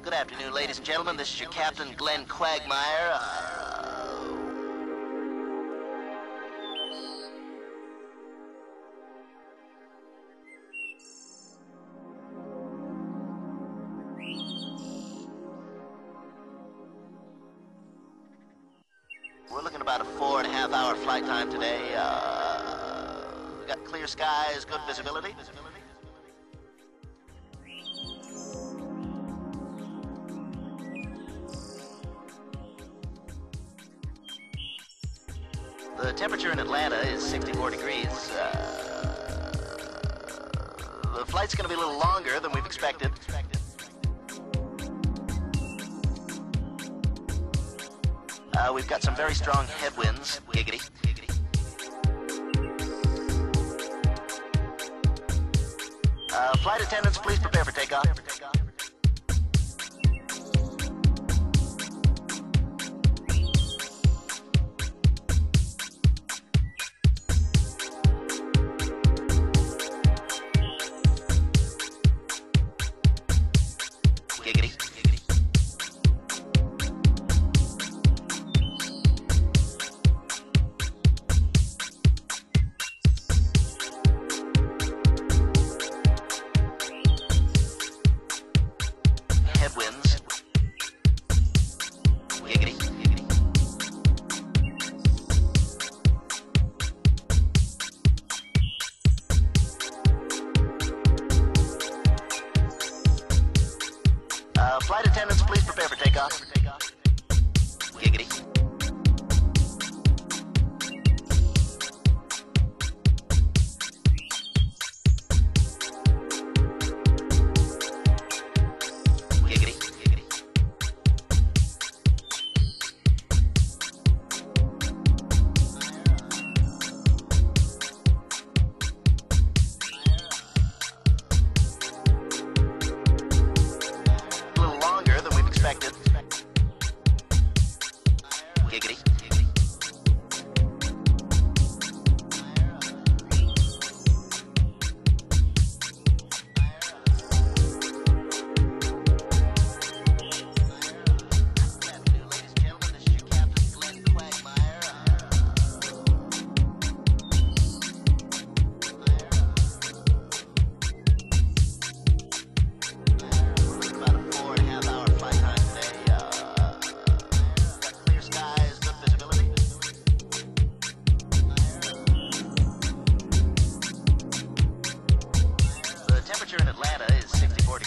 Good afternoon, ladies and gentlemen. This is your captain, Glenn Quagmire. Uh, We're looking about a four and a half hour flight time today. Uh, we got clear skies, good visibility. The temperature in Atlanta is 64 degrees. Uh, the flight's going to be a little longer than we've expected. Uh, we've got some very strong headwinds. Giggity. Uh, flight attendants, please prepare for takeoff. Flight attendants, please prepare for takeoff. Giggity. About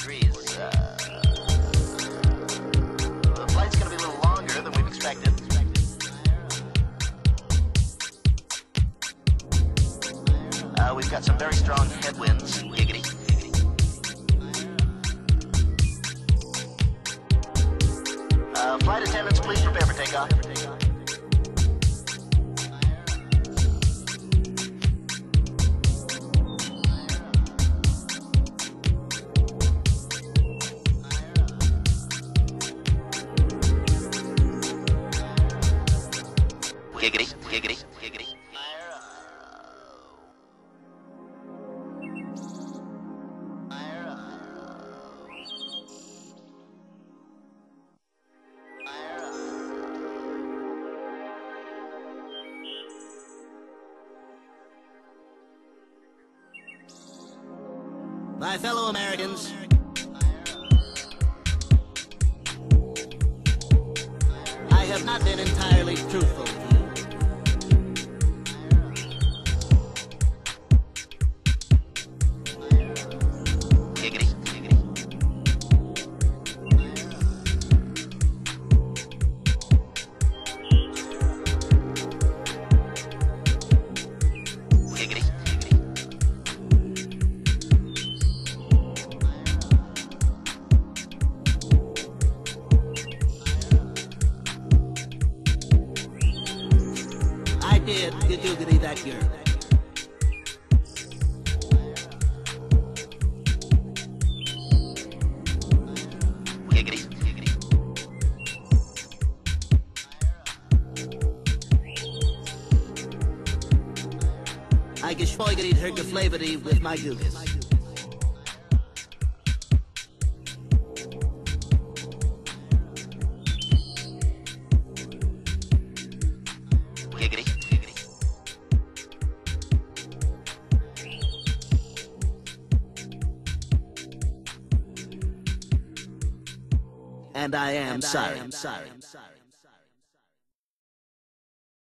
64 degrees. Uh, the flight's going to be a little longer than we've expected. Uh, we've got some very strong headwinds. Giggity. Uh, flight attendants, please prepare for takeoff. My fellow Americans, I have not been entirely truthful Doogity that. I geschweigert her geflavorty with my googus. And I am sorry.